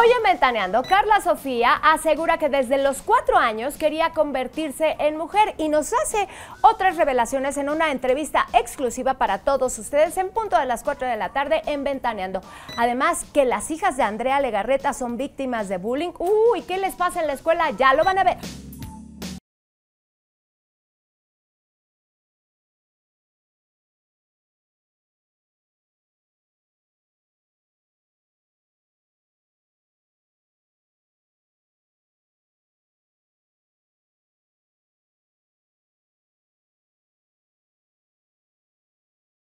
Hoy en Ventaneando, Carla Sofía asegura que desde los cuatro años quería convertirse en mujer y nos hace otras revelaciones en una entrevista exclusiva para todos ustedes en punto de las cuatro de la tarde en Ventaneando. Además, que las hijas de Andrea Legarreta son víctimas de bullying. Uy, ¿qué les pasa en la escuela? Ya lo van a ver.